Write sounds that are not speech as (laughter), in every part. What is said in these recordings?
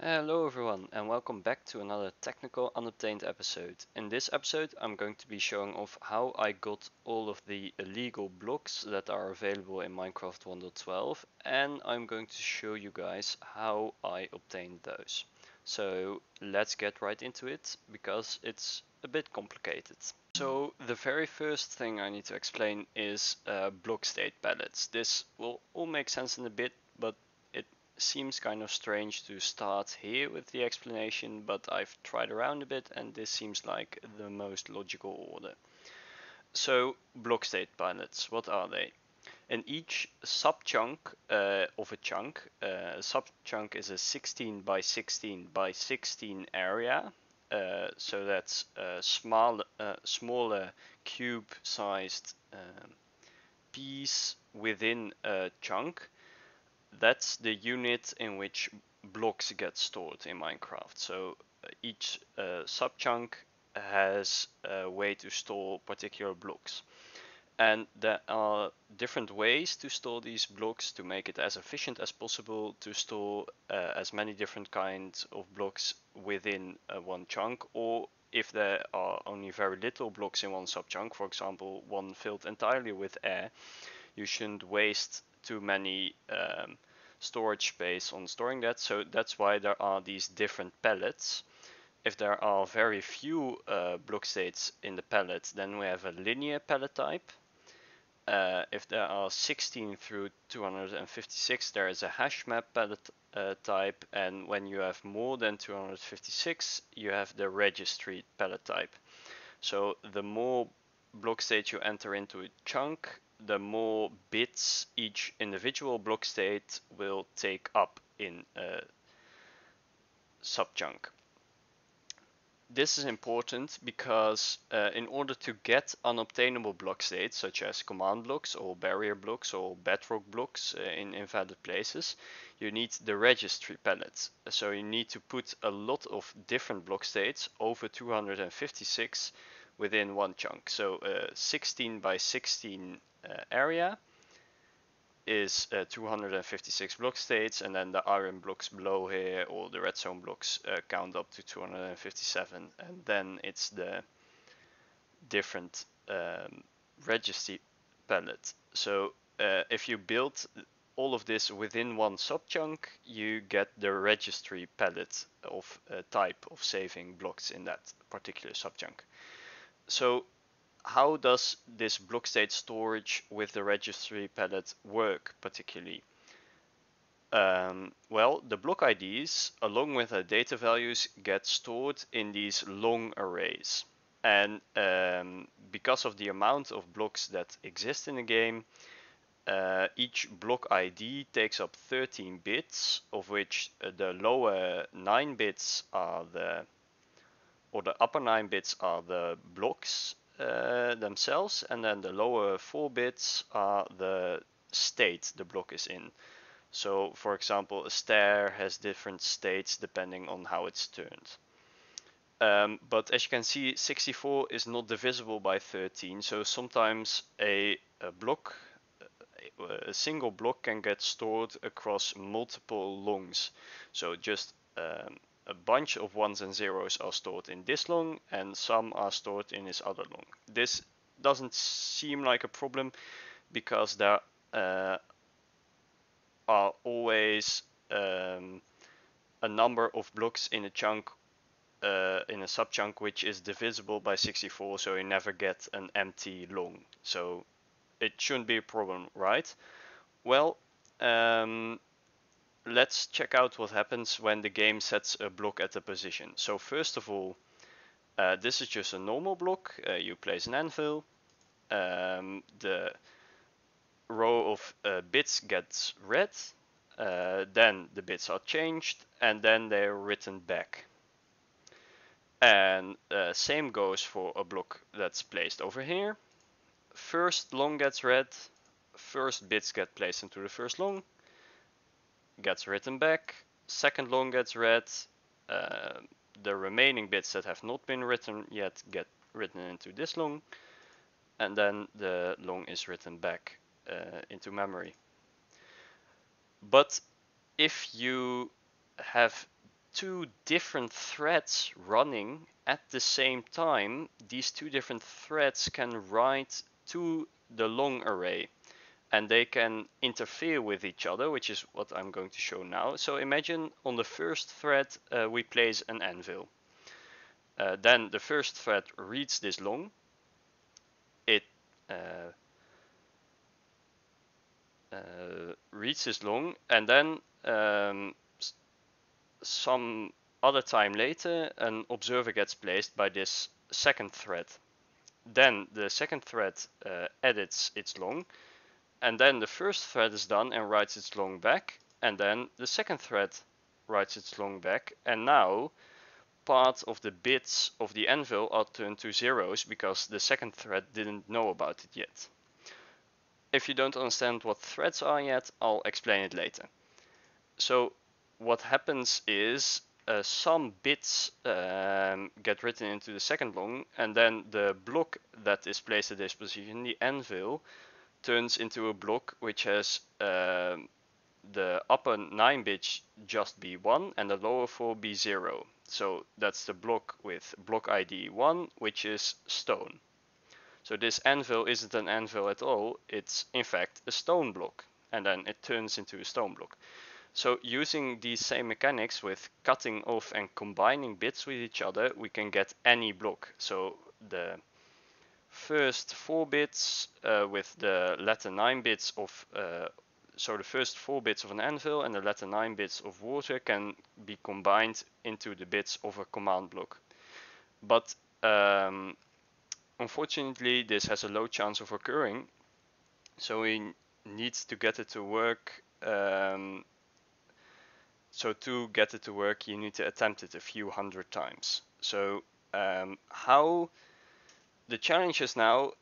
Hello everyone and welcome back to another technical unobtained episode. In this episode I'm going to be showing off how I got all of the illegal blocks that are available in Minecraft 1.12 and I'm going to show you guys how I obtained those. So let's get right into it because it's a bit complicated. So the very first thing I need to explain is uh, block state palettes. This will all make sense in a bit but seems kind of strange to start here with the explanation but I've tried around a bit and this seems like the most logical order. So block state palettes, what are they? In each sub chunk uh, of a chunk, uh, a sub chunk is a 16 by 16 by 16 area uh, so that's a small, uh, smaller cube-sized um, piece within a chunk. That's the unit in which blocks get stored in Minecraft. So uh, each uh, subchunk has a way to store particular blocks. And there are different ways to store these blocks to make it as efficient as possible to store uh, as many different kinds of blocks within uh, one chunk or if there are only very little blocks in one subchunk, for example, one filled entirely with air, you shouldn't waste too many um, storage space on storing that. So that's why there are these different palettes if there are very few uh, block states in the palette, then we have a linear palette type. Uh, if there are 16 through 256, there is a hash map palette uh, type, and when you have more than 256, you have the registry palette type. So the more block state you enter into a chunk, the more bits each individual block state will take up in a subchunk this is important because uh, in order to get unobtainable block states such as command blocks or barrier blocks or bedrock blocks uh, in invalid places you need the registry palette so you need to put a lot of different block states over 256 within one chunk. So uh, 16 by 16 uh, area is uh, 256 block states and then the iron blocks below here or the redstone blocks uh, count up to 257 and then it's the different um, registry palette. So uh, if you build all of this within one sub subchunk, you get the registry palette of type of saving blocks in that particular sub subchunk. So how does this block state storage with the registry palette work particularly? Um, well, the block IDs along with the data values get stored in these long arrays. And um, because of the amount of blocks that exist in the game, uh, each block ID takes up 13 bits, of which uh, the lower 9 bits are the, or the upper 9 bits are the blocks, uh, themselves and then the lower 4 bits are the state the block is in. So for example a stair has different states depending on how it's turned. Um, but as you can see 64 is not divisible by 13 so sometimes a, a block a single block can get stored across multiple longs. So just um, a bunch of ones and zeros are stored in this long and some are stored in this other long. This doesn't seem like a problem because there uh, are always um, a number of blocks in a chunk uh, in a subchunk which is divisible by 64 so you never get an empty long so it shouldn't be a problem right well um, let's check out what happens when the game sets a block at a position. So first of all, uh, this is just a normal block. Uh, you place an anvil. Um, the row of uh, bits gets read. Uh, then the bits are changed and then they're written back. And uh, same goes for a block that's placed over here. First long gets read. First bits get placed into the first long gets written back, second long gets read, uh, the remaining bits that have not been written yet get written into this long, and then the long is written back uh, into memory. But if you have two different threads running at the same time, these two different threads can write to the long array and they can interfere with each other, which is what I'm going to show now. So imagine on the first thread uh, we place an anvil. Uh, then the first thread reads this long. It uh, uh reads this long and then um, some other time later an observer gets placed by this second thread. Then the second thread uh, edits its long and then the first thread is done and writes its long back and then the second thread writes its long back and now part of the bits of the anvil are turned to zeros because the second thread didn't know about it yet. If you don't understand what threads are yet, I'll explain it later. So what happens is uh, some bits um, get written into the second long and then the block that is placed at this position, the anvil, turns into a block which has uh, the upper 9 bits just be 1 and the lower 4 be 0. So that's the block with block ID 1 which is stone. So this anvil isn't an anvil at all, it's in fact a stone block and then it turns into a stone block. So using these same mechanics with cutting off and combining bits with each other, we can get any block. So the first four bits uh, with the letter nine bits of uh, so the first four bits of an anvil and the letter nine bits of water can be combined into the bits of a command block. But um, unfortunately this has a low chance of occurring so we need to get it to work um, so to get it to work you need to attempt it a few hundred times so um, how the challenge is now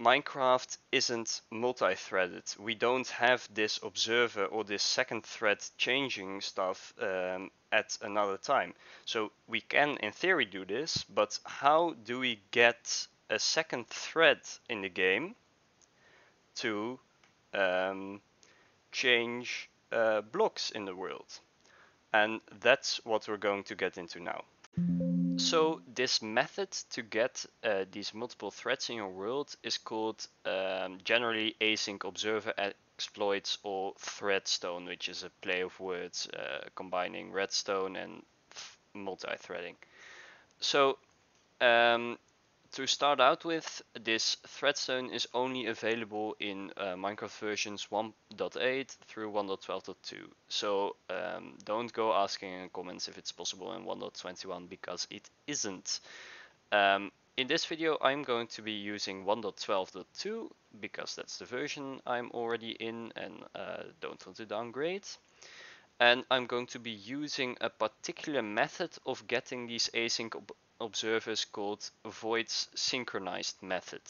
Minecraft isn't multi-threaded. We don't have this observer or this second thread changing stuff um, at another time. So we can in theory do this, but how do we get a second thread in the game to um, change uh, blocks in the world? And that's what we're going to get into now. So this method to get uh, these multiple threads in your world is called um, generally async observer exploits or threadstone, which is a play of words uh, combining redstone and multi-threading. So um, to start out with, this threadstone is only available in uh, Minecraft versions 1.8 through 1.12.2. So um, don't go asking in comments if it's possible in 1.21 because it isn't. Um, in this video I'm going to be using 1.12.2 because that's the version I'm already in and uh, don't want to downgrade. And I'm going to be using a particular method of getting these async observers called Void's synchronized method.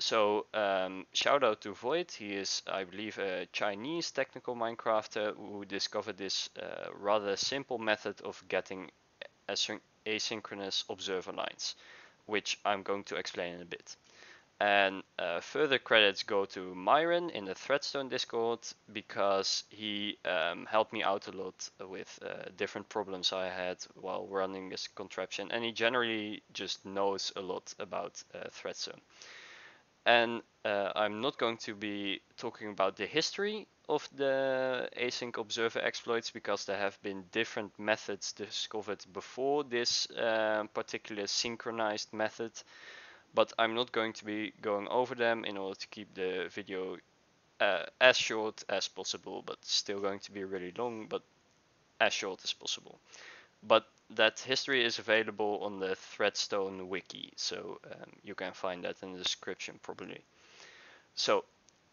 So um, shout out to Void, he is I believe a Chinese technical Minecrafter who discovered this uh, rather simple method of getting asynchronous observer lines, which I'm going to explain in a bit. And uh, further credits go to Myren in the Threadstone Discord because he um, helped me out a lot with uh, different problems I had while running this contraption. And he generally just knows a lot about uh, Threadstone. And uh, I'm not going to be talking about the history of the async observer exploits because there have been different methods discovered before this uh, particular synchronized method but I'm not going to be going over them in order to keep the video uh, as short as possible, but still going to be really long, but as short as possible. But that history is available on the Threadstone wiki, so um, you can find that in the description probably. So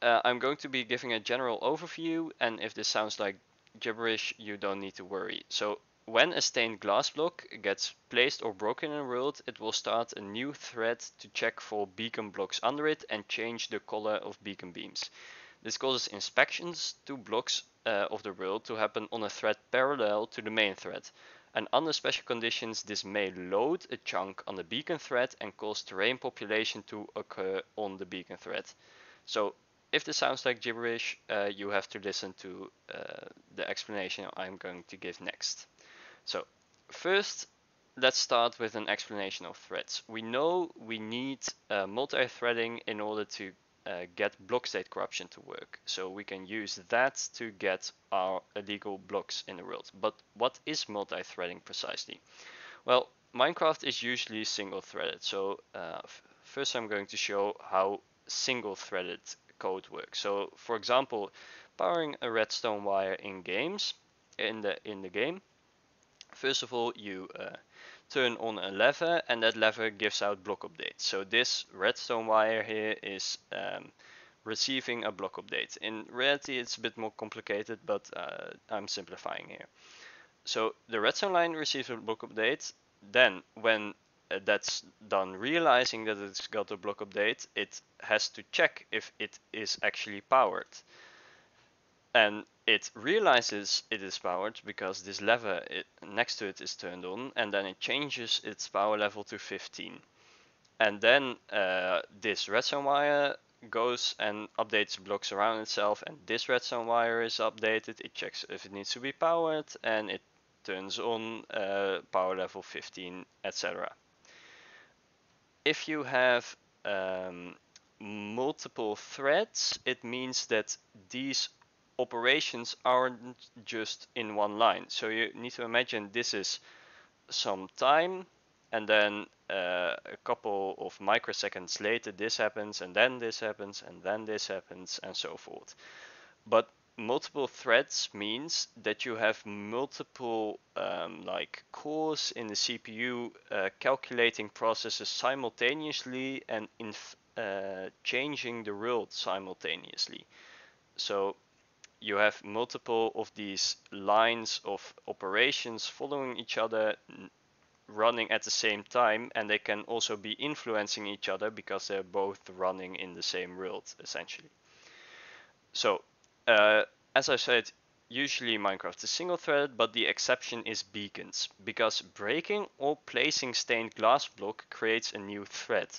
uh, I'm going to be giving a general overview, and if this sounds like gibberish, you don't need to worry. So when a stained glass block gets placed or broken in world, it will start a new thread to check for beacon blocks under it and change the color of beacon beams. This causes inspections to blocks uh, of the world to happen on a thread parallel to the main thread. And under special conditions, this may load a chunk on the beacon thread and cause terrain population to occur on the beacon thread. So if this sounds like gibberish, uh, you have to listen to uh, the explanation I'm going to give next. So first, let's start with an explanation of threads. We know we need uh, multi-threading in order to uh, get block state corruption to work. So we can use that to get our illegal blocks in the world. But what is multi-threading precisely? Well, Minecraft is usually single-threaded. So uh, first I'm going to show how single-threaded code works. So for example, powering a redstone wire in games, in the in the game, first of all you uh, turn on a lever and that lever gives out block updates. So this redstone wire here is um, receiving a block update. In reality it's a bit more complicated but uh, I'm simplifying here. So the redstone line receives a block update. Then when uh, that's done realizing that it's got a block update, it has to check if it is actually powered. And it realizes it is powered because this lever it, next to it is turned on and then it changes its power level to 15 and then uh, this redstone wire goes and updates blocks around itself and this redstone wire is updated it checks if it needs to be powered and it turns on uh, power level 15 etc if you have um, multiple threads it means that these operations aren't just in one line. So you need to imagine this is some time and then uh, a couple of microseconds later this happens and then this happens and then this happens and so forth. But multiple threads means that you have multiple um, like cores in the CPU uh, calculating processes simultaneously and uh, changing the world simultaneously. So you have multiple of these lines of operations following each other running at the same time and they can also be influencing each other because they're both running in the same world essentially. So uh, as I said usually Minecraft is single threaded but the exception is beacons because breaking or placing stained glass block creates a new thread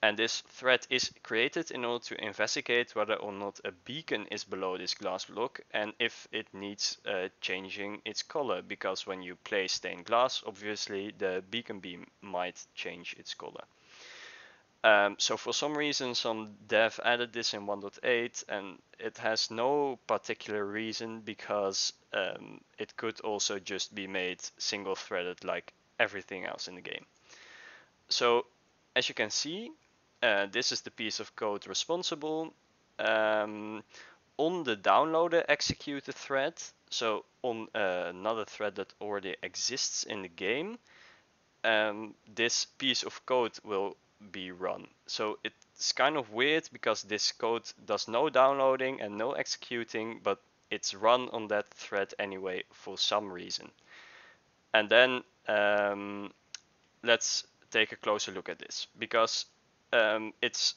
and this thread is created in order to investigate whether or not a beacon is below this glass block and if it needs uh, changing its color because when you place stained glass obviously the beacon beam might change its color. Um, so for some reason some dev added this in 1.8 and it has no particular reason because um, it could also just be made single threaded like everything else in the game. So as you can see uh, this is the piece of code responsible. Um, on the downloader executed thread, so on uh, another thread that already exists in the game, um, this piece of code will be run. So it's kind of weird because this code does no downloading and no executing, but it's run on that thread anyway for some reason. And then um, let's take a closer look at this because um, it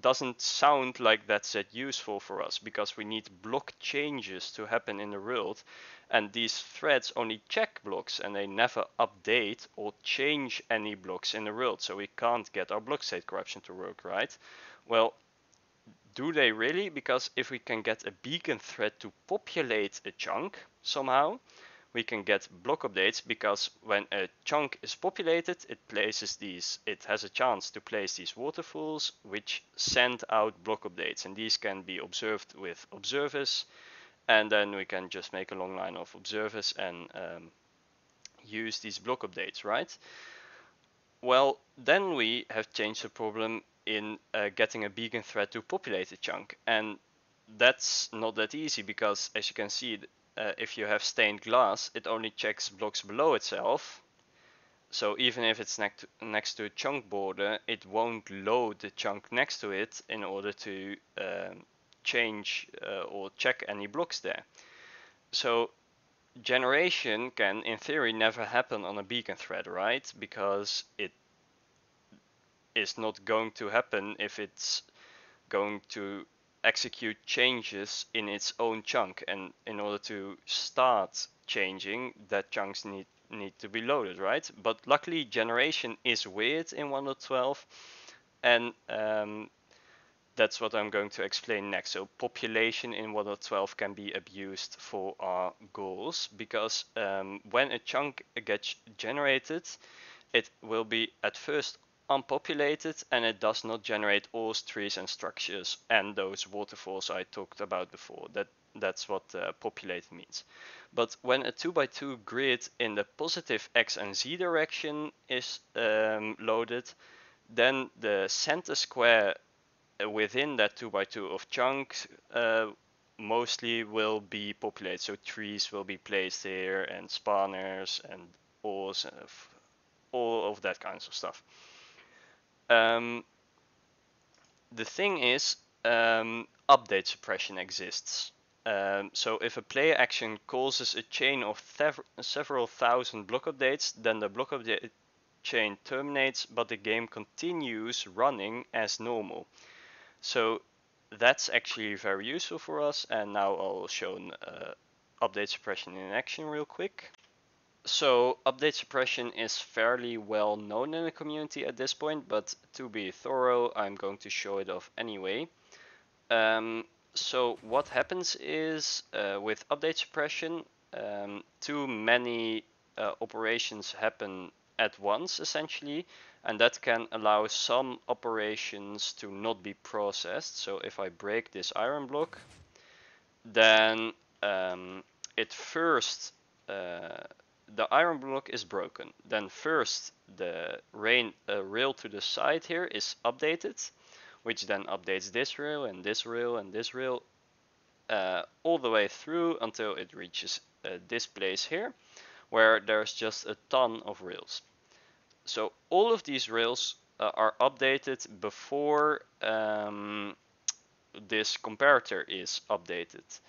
doesn't sound like that's that useful for us because we need block changes to happen in the world and these threads only check blocks and they never update or change any blocks in the world so we can't get our block state corruption to work right? Well do they really? Because if we can get a beacon thread to populate a chunk somehow we can get block updates because when a chunk is populated, it places these, it has a chance to place these waterfalls which send out block updates. And these can be observed with observers. And then we can just make a long line of observers and um, use these block updates, right? Well, then we have changed the problem in uh, getting a beacon thread to populate a chunk. And that's not that easy because as you can see uh, if you have stained glass, it only checks blocks below itself. So even if it's next to, next to a chunk border, it won't load the chunk next to it in order to um, change uh, or check any blocks there. So generation can, in theory, never happen on a beacon thread, right? Because it is not going to happen if it's going to execute changes in its own chunk and in order to start changing that chunks need need to be loaded right but luckily generation is weird in 1.12 and um, that's what I'm going to explain next. So population in 1.12 can be abused for our goals because um, when a chunk gets generated, it will be at first unpopulated and it does not generate all trees and structures and those waterfalls I talked about before. That That's what uh, populated means. But when a 2x2 grid in the positive x and z direction is um, loaded, then the center square within that 2x2 of chunks uh, mostly will be populated. So trees will be placed here and spawners and ores, and all of that kinds of stuff. Um, the thing is, um, update suppression exists. Um, so if a player action causes a chain of several thousand block updates, then the block update chain terminates, but the game continues running as normal. So that's actually very useful for us. And now I'll show uh, update suppression in action real quick. So update suppression is fairly well known in the community at this point, but to be thorough, I'm going to show it off anyway. Um, so what happens is uh, with update suppression, um, too many uh, operations happen at once essentially and that can allow some operations to not be processed. So if I break this iron block, then um, it first, uh, the iron block is broken. Then first the rain, uh, rail to the side here is updated, which then updates this rail and this rail and this rail uh, all the way through until it reaches uh, this place here, where there's just a ton of rails. So all of these rails uh, are updated before um, this comparator is updated.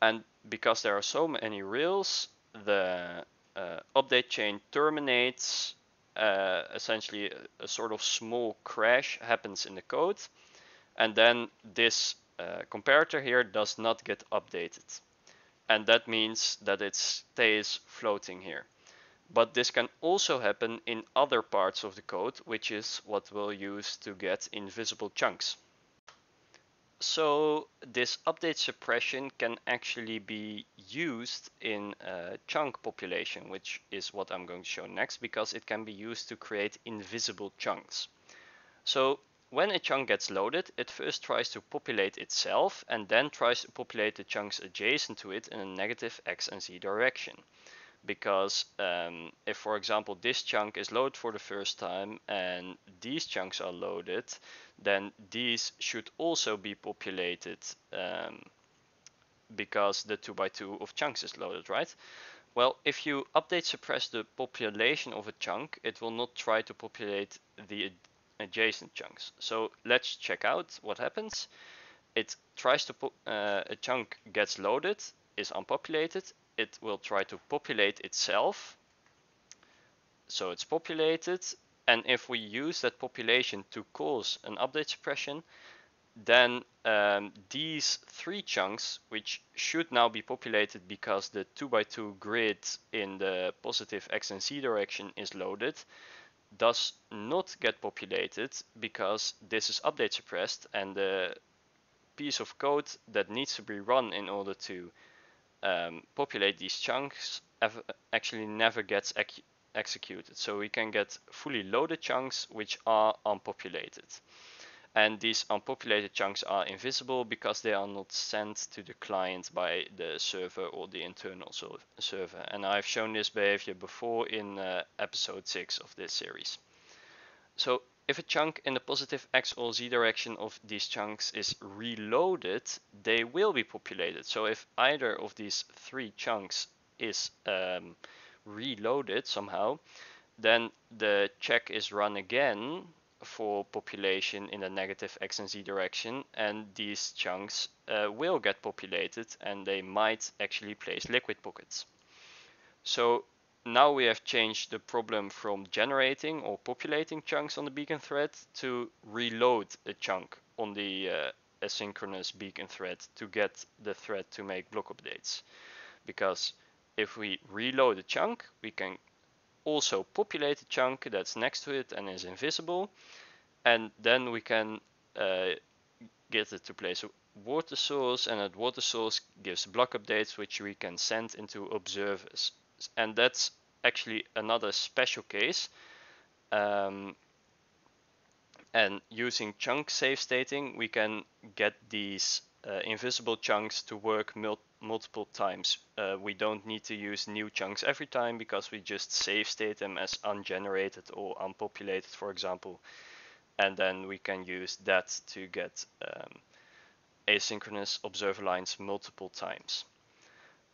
And because there are so many rails, the uh, update chain terminates, uh, essentially a, sort of small crash happens in the code. And then this uh, comparator here does not get updated. And that means that it stays floating here. But this can also happen in other parts of the code, which is what we'll use to get invisible chunks. So this update suppression can actually be used in a chunk population, which is what I'm going to show next, because it can be used to create invisible chunks. So when a chunk gets loaded, it first tries to populate itself and then tries to populate the chunks adjacent to it in a negative x and z direction because um, if for example this chunk is loaded for the first time and these chunks are loaded then these should also be populated um, because the 2x2 of chunks is loaded right? Well if you update suppress the population of a chunk it will not try to populate the adjacent chunks. So let's check out what happens. It tries to uh, a chunk gets loaded is unpopulated it will try to populate itself. So it's populated. And if we use that population to cause an update suppression, then um, these three chunks, which should now be populated because the 2x2 grid in the positive x and z direction is loaded, does not get populated because this is update suppressed and the piece of code that needs to be run in order to um, populate these chunks actually never gets ex executed. So we can get fully loaded chunks which are unpopulated. And these unpopulated chunks are invisible because they are not sent to the client by the server or the internal so server. And I've shown this behavior before in uh, episode 6 of this series. So if a chunk in the positive x or z direction of these chunks is reloaded, they will be populated. So if either of these three chunks is um, reloaded somehow, then the check is run again for population in the negative x and z direction and these chunks uh, will get populated and they might actually place liquid pockets. So now we have changed the problem from generating or populating chunks on the beacon thread to reload a chunk on the uh, asynchronous beacon thread to get the thread to make block updates. Because if we reload a chunk, we can also populate a chunk that's next to it and is invisible. And then we can uh, get it to place a water source and that water source gives block updates which we can send into observers. And that's actually another special case. Um, and using chunk save stating, we can get these uh, invisible chunks to work mul multiple times. Uh, we don't need to use new chunks every time because we just save state them as ungenerated or unpopulated, for example. And then we can use that to get um, asynchronous observer lines multiple times.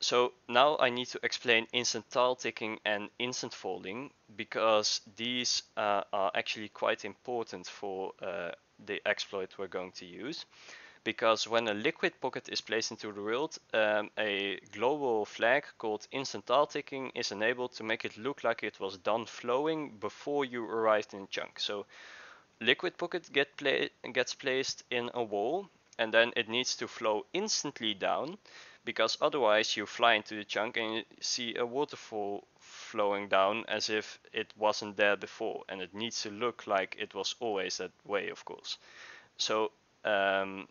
So now I need to explain instant tile ticking and instant falling because these uh, are actually quite important for uh, the exploit we're going to use. Because when a liquid pocket is placed into the world, um, a global flag called instant tile ticking is enabled to make it look like it was done flowing before you arrived in chunk. So liquid pocket get pla gets placed in a wall and then it needs to flow instantly down because otherwise you fly into the chunk and you see a waterfall flowing down as if it wasn't there before and it needs to look like it was always that way of course. So um,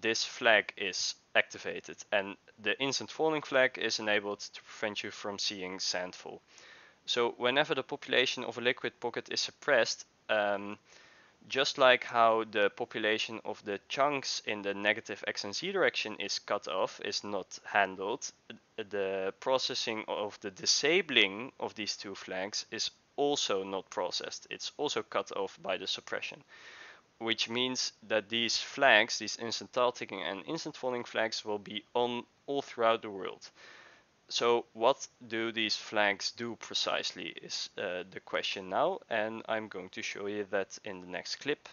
this flag is activated and the instant falling flag is enabled to prevent you from seeing sandfall. So whenever the population of a liquid pocket is suppressed um, just like how the population of the chunks in the negative x and z direction is cut off, is not handled, the processing of the disabling of these two flags is also not processed. It's also cut off by the suppression, which means that these flags, these instant tile ticking and instant falling flags will be on all throughout the world. So what do these flags do precisely is uh, the question now and I'm going to show you that in the next clip.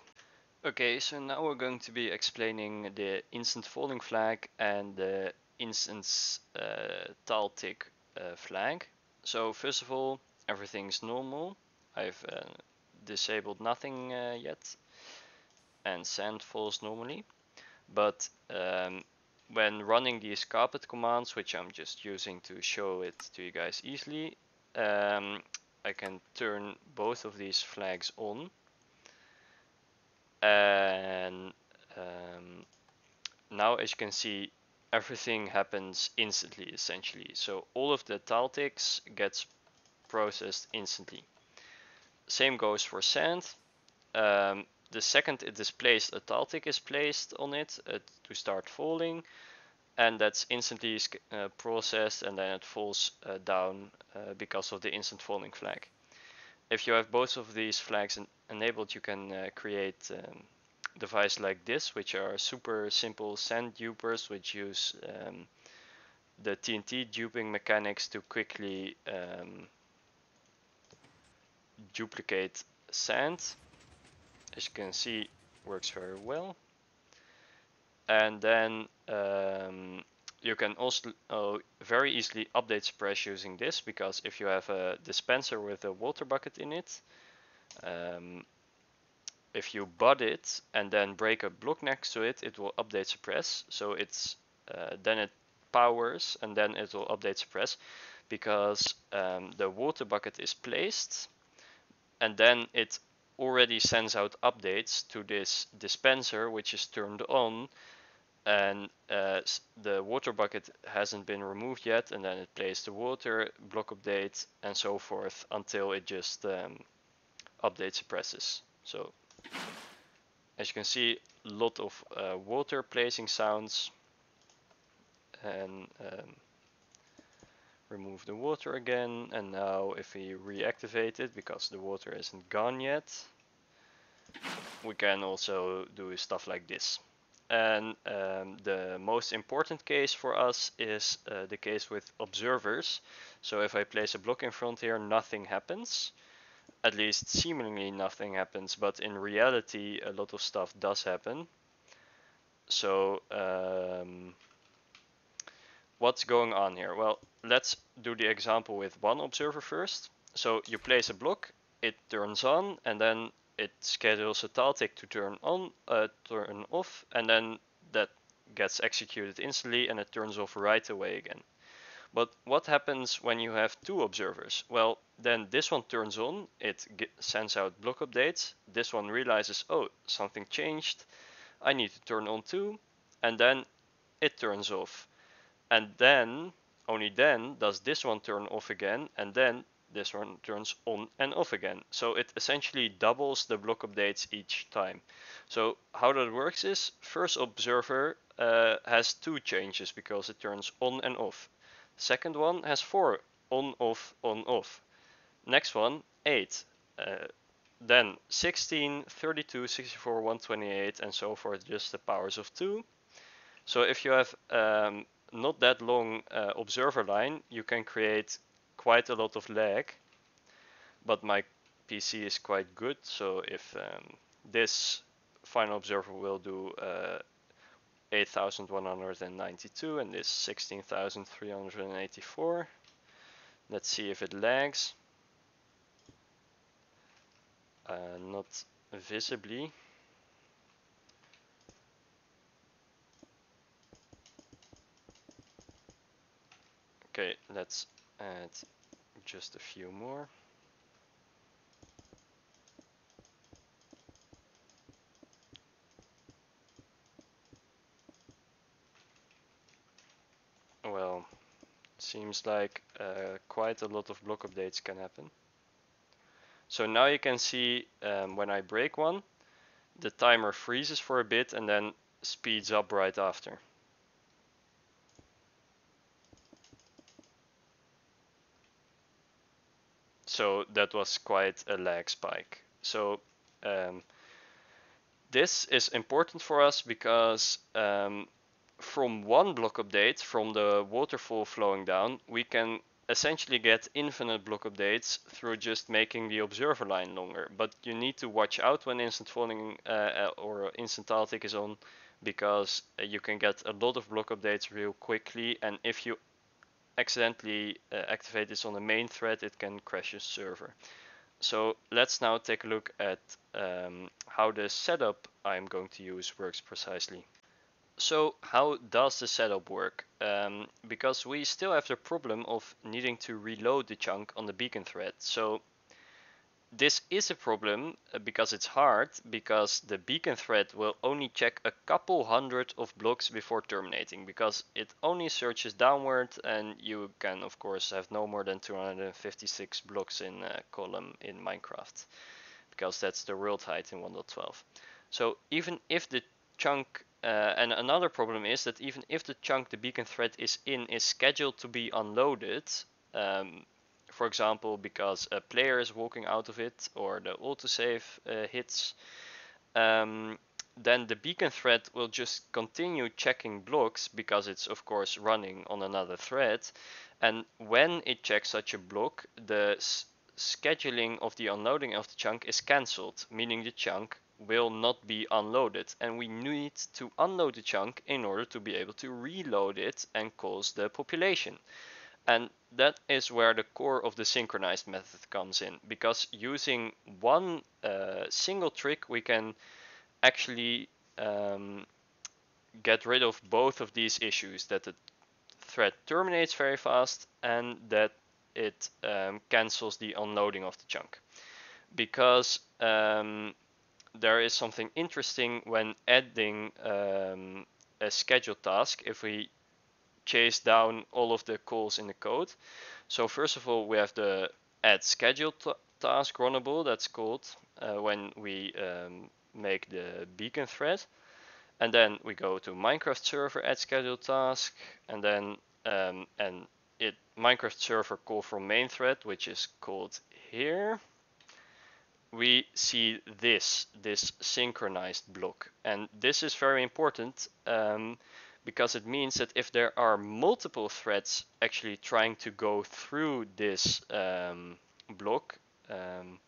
Okay, so now we're going to be explaining the instant falling flag and the instance uh, tile tick uh, flag. So first of all, everything's normal. I've uh, disabled nothing uh, yet and sand falls normally. But um, when running these carpet commands, which I'm just using to show it to you guys easily, um, I can turn both of these flags on. And um, now as you can see, everything happens instantly essentially. So all of the tile ticks gets processed instantly. Same goes for sand. Um, the second it is placed, a tile tick is placed on it uh, to start falling and that's instantly uh, processed and then it falls uh, down uh, because of the instant falling flag. If you have both of these flags enabled you can uh, create um, devices like this which are super simple sand dupers which use um, the TNT duping mechanics to quickly um, duplicate sand as you can see works very well. And then um, you can also uh, very easily update suppress using this because if you have a dispenser with a water bucket in it um, if you bud it and then break a block next to it it will update suppress so it's uh, then it powers and then it will update suppress because um, the water bucket is placed and then it already sends out updates to this dispenser which is turned on and uh, the water bucket hasn't been removed yet and then it plays the water block update and so forth until it just um, update suppresses so as you can see a lot of uh, water placing sounds and um, remove the water again and now if we reactivate it because the water isn't gone yet we can also do stuff like this. And um, the most important case for us is uh, the case with observers. So if I place a block in front here nothing happens. At least seemingly nothing happens but in reality a lot of stuff does happen. So um, what's going on here? Well, let's do the example with one observer first. So you place a block, it turns on, and then it schedules a tile tick to turn on, uh, turn off, and then that gets executed instantly and it turns off right away again. But what happens when you have two observers? Well, then this one turns on, it sends out block updates. This one realizes, oh, something changed. I need to turn on too, and then it turns off. And then, only then, does this one turn off again, and then this one turns on and off again. So it essentially doubles the block updates each time. So how that works is, first observer uh, has two changes because it turns on and off. Second one has four on, off, on, off. Next one, eight. Uh, then 16, 32, 64, 128 and so forth, just the powers of 2. So if you have um, not that long uh, observer line, you can create quite a lot of lag. But my PC is quite good, so if um, this final observer will do uh, 8192 and this 16384, let's see if it lags. Uh, not visibly. Okay, let's add just a few more. Well, seems like uh, quite a lot of block updates can happen. So now you can see um, when I break one, the timer freezes for a bit and then speeds up right after. So that was quite a lag spike. So um, this is important for us because um, from one block update, from the waterfall flowing down, we can essentially get infinite block updates through just making the observer line longer. But you need to watch out when instant falling uh, or instant tile is on because uh, you can get a lot of block updates real quickly and if you accidentally uh, activate this on the main thread it can crash your server. So let's now take a look at um, how the setup I'm going to use works precisely. So how does the setup work? Um, because we still have the problem of needing to reload the chunk on the beacon thread. So this is a problem uh, because it's hard because the beacon thread will only check a couple hundred of blocks before terminating because it only searches downward and you can of course have no more than 256 blocks in a column in Minecraft because that's the world height in 1.12. So even if the chunk uh, and another problem is that even if the chunk the beacon thread is in is scheduled to be unloaded, um, for example, because a player is walking out of it or the autosave uh, hits, um, then the beacon thread will just continue checking blocks because it's of course running on another thread. And when it checks such a block, the scheduling of the unloading of the chunk is cancelled, meaning the chunk will not be unloaded and we need to unload the chunk in order to be able to reload it and cause the population. And that is where the core of the synchronized method comes in because using one uh, single trick we can actually um, get rid of both of these issues that the thread terminates very fast and that it um, cancels the unloading of the chunk. Because um, there is something interesting when adding um, a scheduled task if we chase down all of the calls in the code. So first of all, we have the add scheduled task runnable that's called uh, when we um, make the beacon thread. And then we go to Minecraft server add scheduled task and then um, and it Minecraft server call from main thread, which is called here we see this, this synchronized block. And this is very important um, because it means that if there are multiple threads actually trying to go through this um, block, um,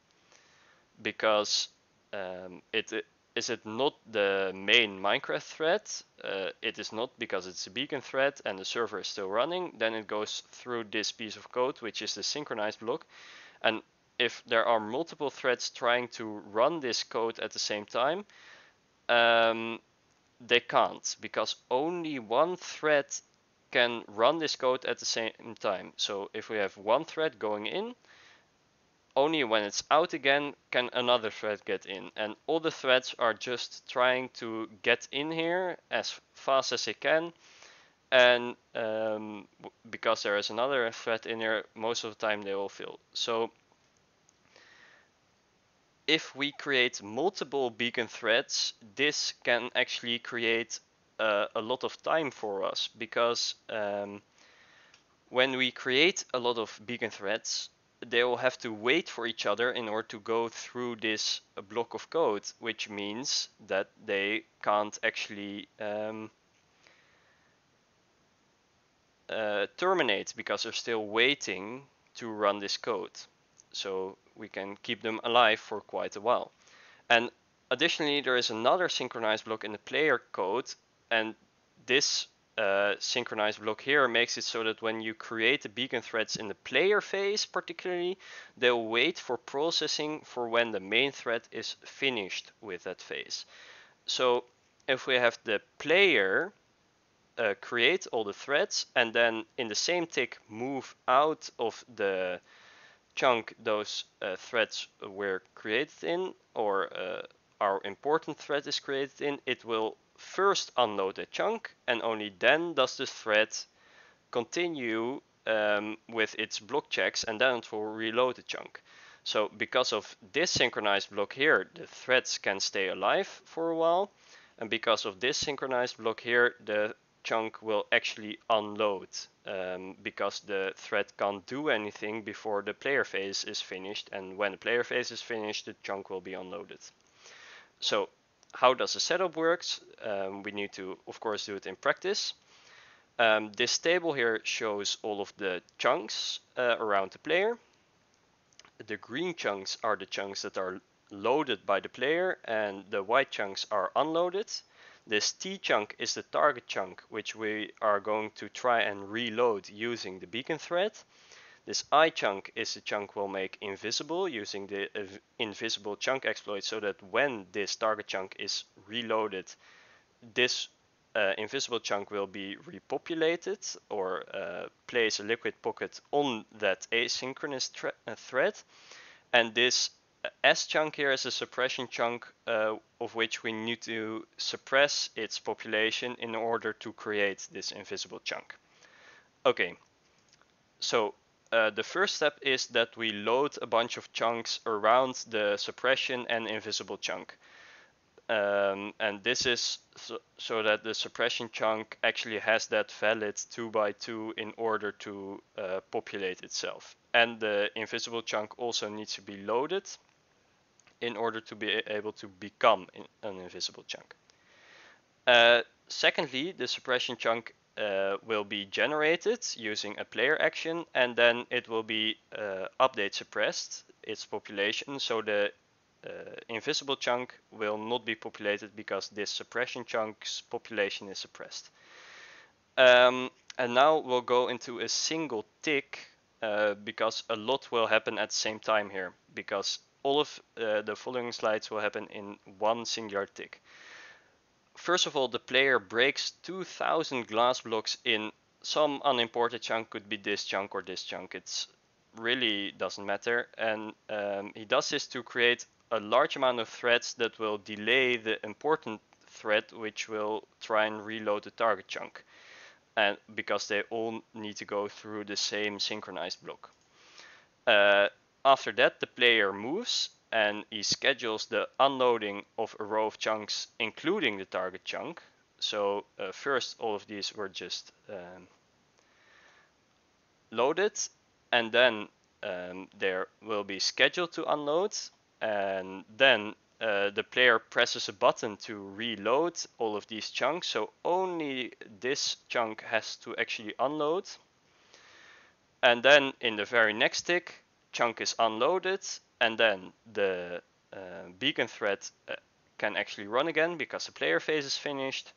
because um, it is it not the main Minecraft thread, uh, it is not because it's a beacon thread and the server is still running, then it goes through this piece of code, which is the synchronized block. And if there are multiple threads trying to run this code at the same time, um, they can't because only one thread can run this code at the same time. So if we have one thread going in, only when it's out again can another thread get in. And all the threads are just trying to get in here as fast as they can. And um, because there is another thread in here, most of the time they will fail. So if we create multiple beacon threads, this can actually create uh, a lot of time for us because um, when we create a lot of beacon threads, they will have to wait for each other in order to go through this block of code, which means that they can't actually um, uh, terminate because they're still waiting to run this code. So we can keep them alive for quite a while. And additionally, there is another synchronized block in the player code, and this uh, synchronized block here makes it so that when you create the beacon threads in the player phase particularly, they'll wait for processing for when the main thread is finished with that phase. So if we have the player uh, create all the threads and then in the same tick move out of the chunk those uh, threads were created in or uh, our important thread is created in, it will first unload a chunk and only then does the thread continue um, with its block checks and then it will reload the chunk. So because of this synchronized block here, the threads can stay alive for a while. And because of this synchronized block here, the chunk will actually unload um, because the thread can't do anything before the player phase is finished. And when the player phase is finished, the chunk will be unloaded. So how does the setup works? Um, we need to, of course, do it in practice. Um, this table here shows all of the chunks uh, around the player. The green chunks are the chunks that are loaded by the player and the white chunks are unloaded. This T chunk is the target chunk, which we are going to try and reload using the beacon thread. This I chunk is the chunk we'll make invisible using the invisible chunk exploit so that when this target chunk is reloaded, this uh, invisible chunk will be repopulated or uh, place a liquid pocket on that asynchronous uh, thread. And this S chunk here is a suppression chunk uh, of which we need to suppress its population in order to create this invisible chunk. Okay, so uh, the first step is that we load a bunch of chunks around the suppression and invisible chunk. Um, and this is so, so, that the suppression chunk actually has that valid 2 by 2 in order to uh, populate itself. And the invisible chunk also needs to be loaded in order to be able to become an invisible chunk. Uh, secondly, the suppression chunk uh, will be generated using a player action and then it will be uh, update suppressed its population so the uh, invisible chunk will not be populated because this suppression chunk's population is suppressed. Um, and now we'll go into a single tick uh, because a lot will happen at the same time here because all of uh, the following slides will happen in one singular tick first of all, the player breaks 2000 glass blocks in some unimported chunk, could be this chunk or this chunk. It's really doesn't matter. And um, he does this to create a large amount of threads that will delay the important thread, which will try and reload the target chunk. And because they all need to go through the same synchronized block. Uh, after that, the player moves and he schedules the unloading of a row of chunks, including the target chunk. So uh, first, all of these were just um, loaded, and then um, there will be scheduled to unload, and then uh, the player presses a button to reload all of these chunks. So only this chunk has to actually unload. And then in the very next tick, chunk is unloaded and then the uh, beacon thread uh, can actually run again because the player phase is finished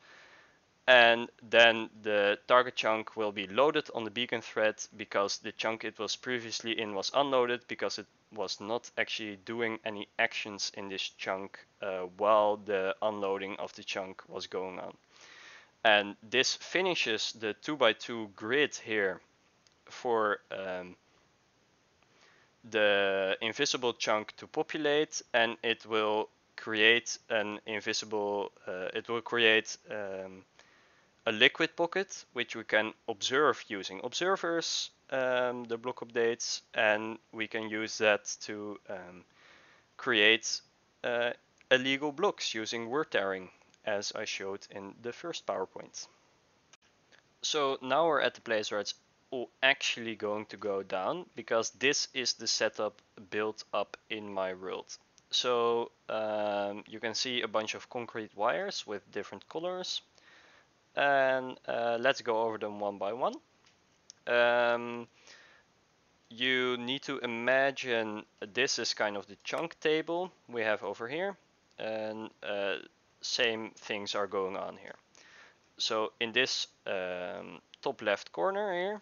and then the target chunk will be loaded on the beacon thread because the chunk it was previously in was unloaded because it was not actually doing any actions in this chunk uh, while the unloading of the chunk was going on. And this finishes the 2x2 grid here for um, the invisible chunk to populate and it will create an invisible, uh, it will create um, a liquid pocket which we can observe using observers, um, the block updates, and we can use that to um, create uh, illegal blocks using word tearing as I showed in the first PowerPoint. So now we're at the place where it's actually going to go down because this is the setup built up in my world. So um, you can see a bunch of concrete wires with different colors and uh, let's go over them one by one. Um, you need to imagine this is kind of the chunk table we have over here and uh, same things are going on here. So in this um, top left corner here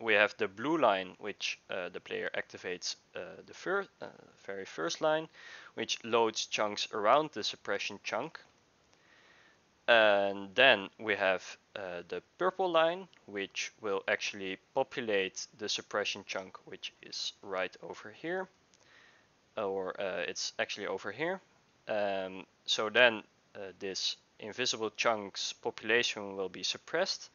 we have the blue line which uh, the player activates uh, the first, uh, very first line which loads chunks around the suppression chunk and then we have uh, the purple line, which will actually populate the suppression chunk, which is right over here. Or uh, it's actually over here. Um, so then uh, this invisible chunks population will be suppressed.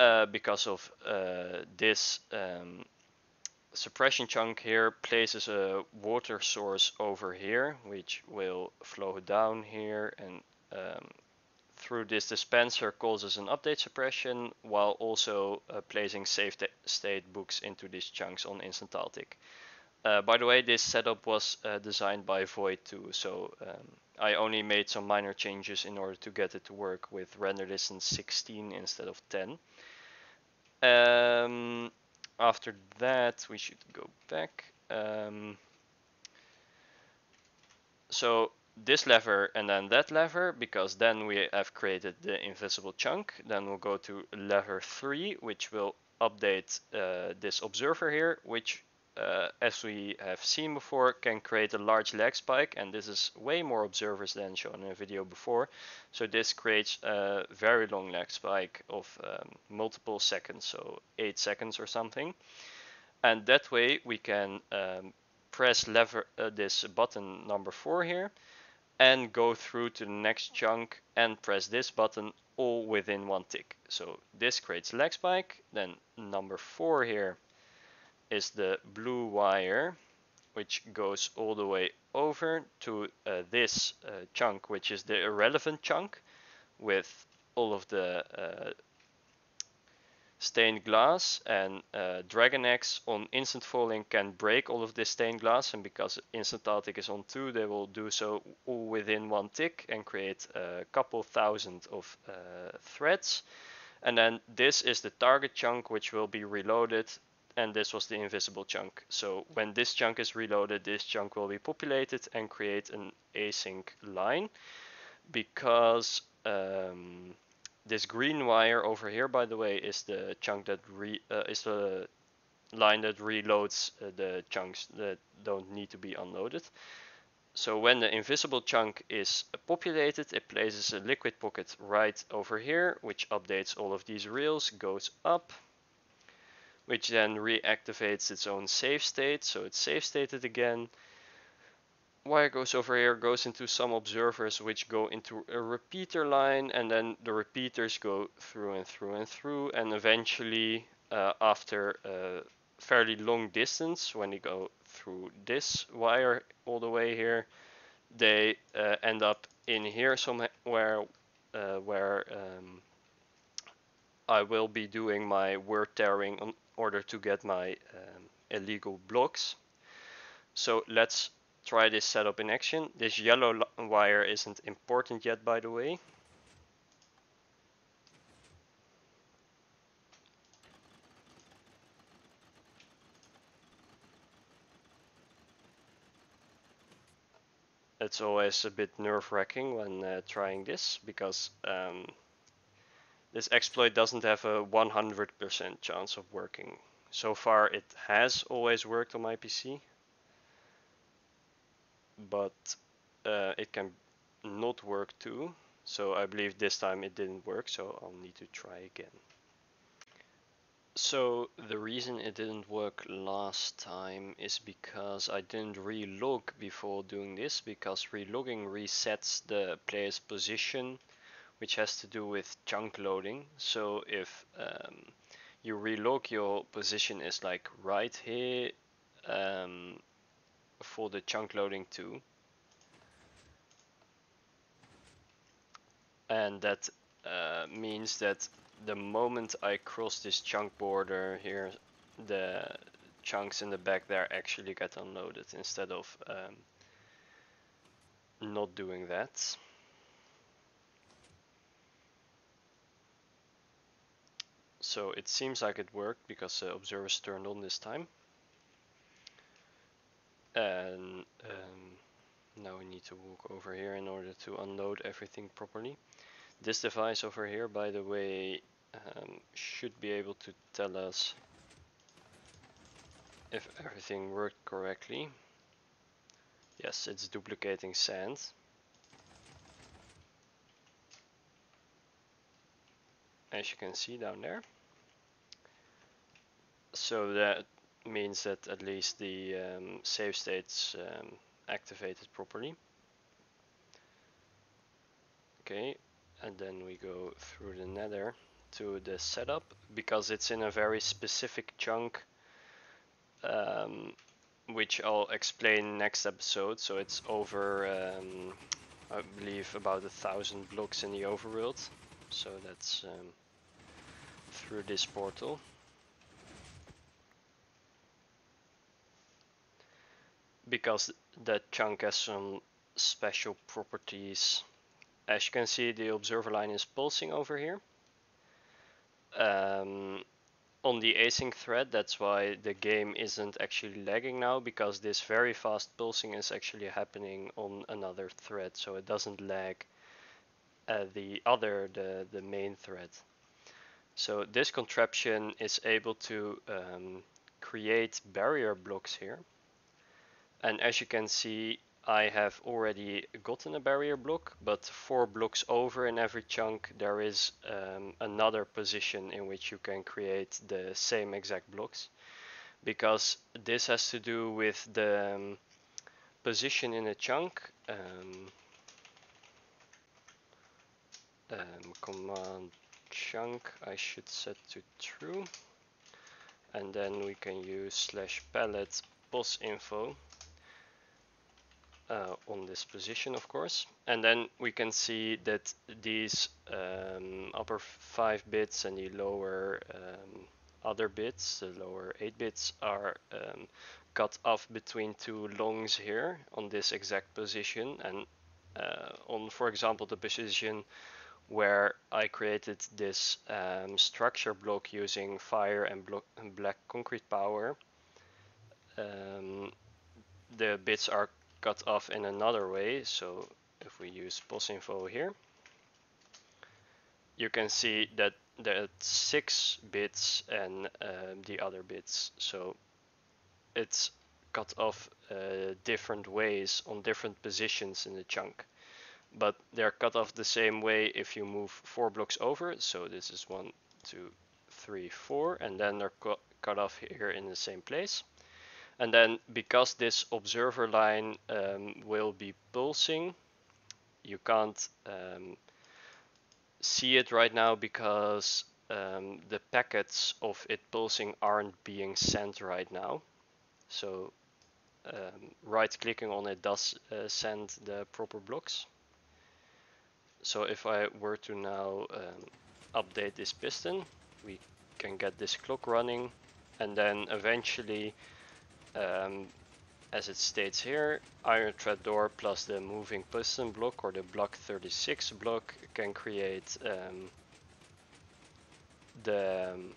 Uh, because of uh, this um, suppression chunk here places a water source over here which will flow down here and um, through this dispenser causes an update suppression while also uh, placing save state books into these chunks on instant tile tick. Uh, by the way, this setup was uh, designed by Void too, so um, I only made some minor changes in order to get it to work with render distance 16 instead of 10. Um, after that, we should go back. Um, so this lever and then that lever, because then we have created the invisible chunk. Then we'll go to lever 3, which will update uh, this observer here, which uh, as we have seen before, can create a large lag spike, and this is way more observers than shown in a video before. So this creates a very long lag spike of um, multiple seconds, so 8 seconds or something. And that way we can um, press lever uh, this button number 4 here, and go through to the next chunk and press this button all within one tick. So this creates lag spike, then number 4 here is the blue wire which goes all the way over to uh, this uh, chunk which is the irrelevant chunk with all of the uh, stained glass and uh, Dragon eggs on instant falling can break all of this stained glass and because instant tile tick is on 2 they will do so all within one tick and create a couple thousand of uh, threads. And then this is the target chunk which will be reloaded and this was the invisible chunk. So when this chunk is reloaded, this chunk will be populated and create an async line because um, this green wire over here, by the way, is the chunk that re uh, is the line that reloads uh, the chunks that don't need to be unloaded. So when the invisible chunk is populated, it places a liquid pocket right over here, which updates all of these rails, goes up, which then reactivates its own save state. So it's save stated again. Wire goes over here, goes into some observers which go into a repeater line and then the repeaters go through and through and through and eventually uh, after a fairly long distance when you go through this wire all the way here they uh, end up in here somewhere uh, where um, I will be doing my word tearing on order to get my um, illegal blocks. So let's try this setup in action. This yellow wire isn't important yet, by the way. It's always a bit nerve-wracking when uh, trying this because um, this exploit doesn't have a 100% chance of working. So far it has always worked on my PC, but uh, it can not work too. So I believe this time it didn't work, so I'll need to try again. So the reason it didn't work last time is because I didn't relog before doing this because relogging resets the player's position which has to do with chunk loading. So if um, you relog your position is like right here um, for the chunk loading too. And that uh, means that the moment I cross this chunk border here, the chunks in the back there actually get unloaded instead of um, not doing that. So it seems like it worked because the observers turned on this time. And um, now we need to walk over here in order to unload everything properly. This device over here, by the way, um, should be able to tell us if everything worked correctly. Yes, it's duplicating sand. As you can see down there. So that means that at least the um, save states um, activated properly. Okay, and then we go through the nether to the setup because it's in a very specific chunk um, which I'll explain next episode. So it's over um, I believe about a thousand blocks in the overworld. So that's um, through this portal because that chunk has some special properties. As you can see the observer line is pulsing over here. Um, on the async thread that's why the game isn't actually lagging now because this very fast pulsing is actually happening on another thread so it doesn't lag uh, the other the the main thread. So this contraption is able to um, create barrier blocks here and as you can see I have already gotten a barrier block, but four blocks over in every chunk there is um, another position in which you can create the same exact blocks. Because this has to do with the um, position in a chunk. Um, um command chunk I should set to true. And then we can use slash palette pos info uh, on this position of course. And then we can see that these um, upper 5 bits and the lower um, other bits, the lower 8 bits are um, cut off between two longs here on this exact position. And uh, on for example the position where I created this um, structure block using fire and, and black concrete powder um, the bits are cut off in another way. So if we use posinfo here, you can see that there are six bits and um, the other bits. So it's cut off uh, different ways on different positions in the chunk. But they're cut off the same way if you move four blocks over. So this is one, two, three, four, and then they're cut off here in the same place. And then because this observer line um, will be pulsing, you can't um, see it right now because um, the packets of it pulsing aren't being sent right now. So um, right clicking on it does uh, send the proper blocks. So if I were to now um, update this piston, we can get this clock running and then eventually um, as it states here, iron trapdoor plus the moving piston block or the block 36 block can create um, the um,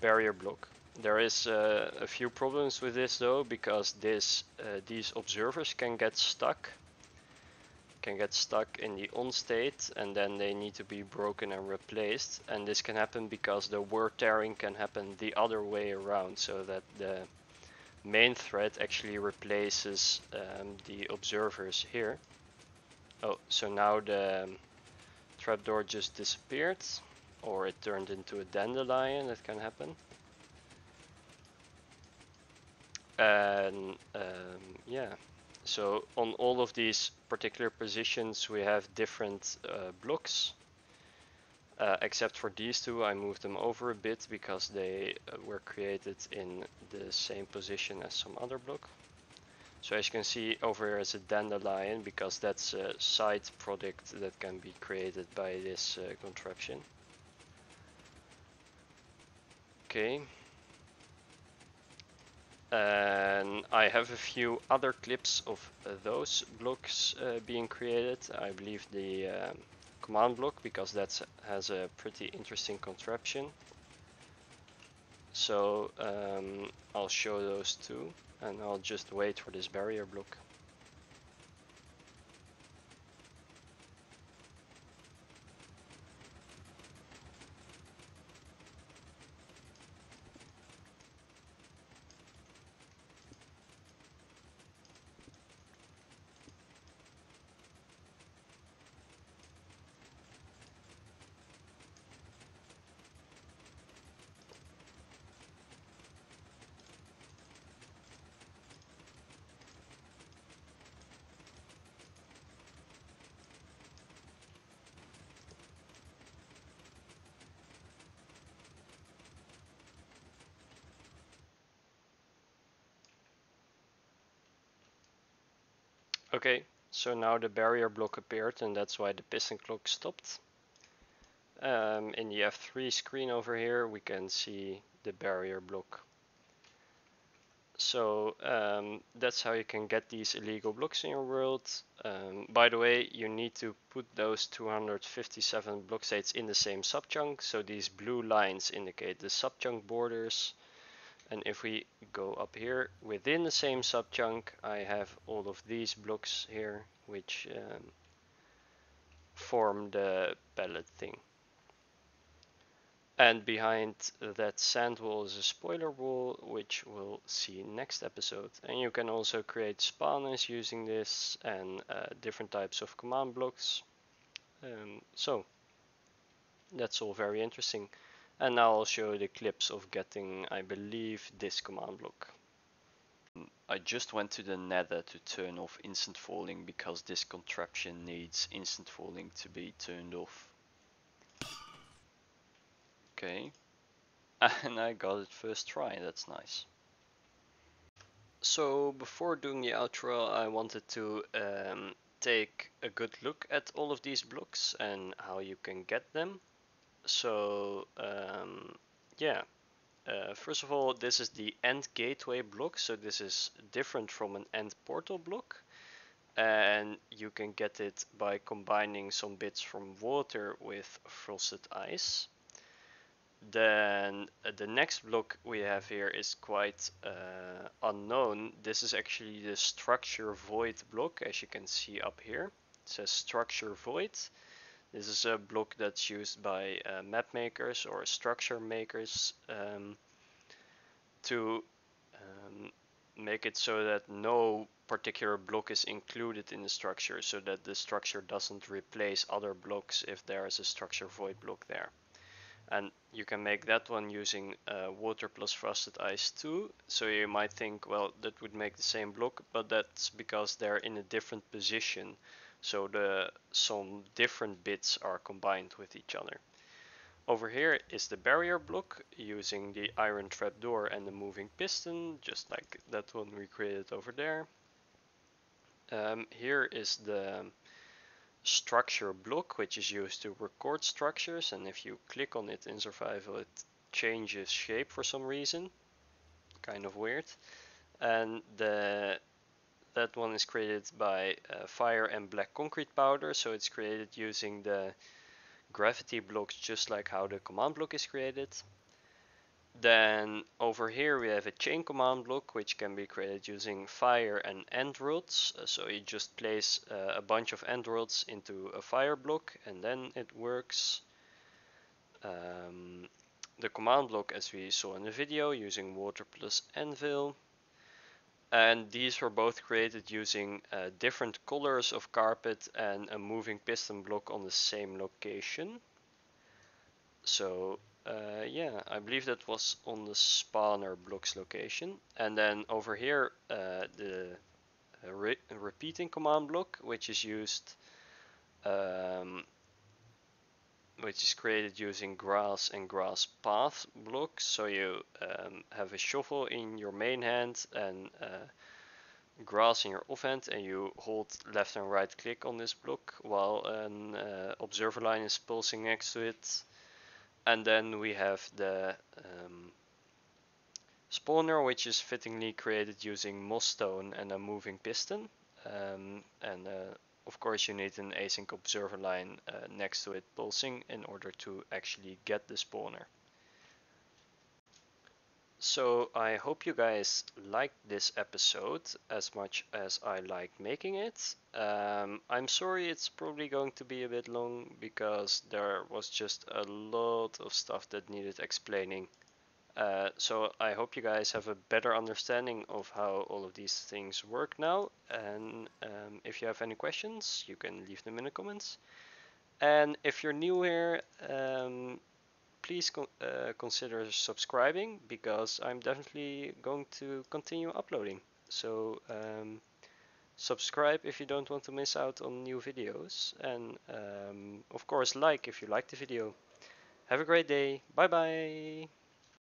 barrier block. There is uh, a few problems with this though because this uh, these observers can get stuck can get stuck in the on state and then they need to be broken and replaced. And this can happen because the word tearing can happen the other way around so that the main thread actually replaces um, the observers here. Oh so now the um, trapdoor just disappeared or it turned into a dandelion, that can happen. And um, yeah, so on all of these particular positions we have different uh, blocks. Uh, except for these two, I moved them over a bit because they uh, were created in the same position as some other block. So as you can see over here is a dandelion because that's a side product that can be created by this uh, contraption. Okay. And I have a few other clips of uh, those blocks uh, being created. I believe the um, command block because that has a pretty interesting contraption. So um, I'll show those two and I'll just wait for this barrier block. Okay, so now the barrier block appeared and that's why the piston clock stopped. Um, in the F3 screen over here we can see the barrier block. So um, that's how you can get these illegal blocks in your world. Um, by the way, you need to put those 257 block states in the same subchunk. So these blue lines indicate the subchunk borders and if we go up here within the same subchunk, I have all of these blocks here, which um, form the palette thing. And behind that sand wall is a spoiler wall, which we'll see next episode. And you can also create spawners using this and uh, different types of command blocks. Um, so, that's all very interesting. And now I'll show you the clips of getting, I believe, this command block. I just went to the nether to turn off instant falling because this contraption needs instant falling to be turned off. Okay. (laughs) And I got it first try, that's nice. So before doing the outro I wanted to um, take a good look at all of these blocks and how you can get them so um, yeah. Uh, first of all this is the end gateway block. So this is different from an end portal block. And you can get it by combining some bits from water with frosted ice. Then uh, the next block we have here is quite uh, unknown. This is actually the structure void block as you can see up here. It says structure void this is a block that's used by uh, map makers or structure makers um, to um, make it so that no particular block is included in the structure so that the structure doesn't replace other blocks if there is a structure void block there. And you can make that one using uh, water plus frosted ice too. So you might think, well, that would make the same block, but that's because they're in a different position. So the some different bits are combined with each other. Over here is the barrier block using the iron trapdoor and the moving piston, just like that one we created over there. Um, here is the structure block, which is used to record structures, and if you click on it in survival, it changes shape for some reason. Kind of weird. And the that one is created by uh, fire and black concrete powder. So it's created using the gravity blocks just like how the command block is created. Then over here we have a chain command block which can be created using fire and end rods. Uh, so you just place uh, a bunch of end rods into a fire block and then it works. Um, the command block as we saw in the video using water plus anvil and these were both created using uh, different colors of carpet and a moving piston block on the same location. so uh, yeah, I believe that was on the spawner blocks location. And then over here, uh, the re repeating command block, which is used, um, which is created using grass and grass path blocks. So you um, have a shovel in your main hand and uh, grass in your offhand and you hold left and right click on this block while an uh, observer line is pulsing next to it and then we have the um, spawner which is fittingly created using moss stone and a moving piston um, and uh, of course you need an async observer line uh, next to it pulsing in order to actually get the spawner. So I hope you guys liked this episode as much as I liked making it. Um, I'm sorry it's probably going to be a bit long because there was just a lot of stuff that needed explaining. Uh, so I hope you guys have a better understanding of how all of these things work now. And um, if you have any questions, you can leave them in the comments. And if you're new here, um, please con uh, consider subscribing because I'm definitely going to continue uploading. So um, subscribe if you don't want to miss out on new videos and um, of course like if you like the video. Have a great day. Bye bye.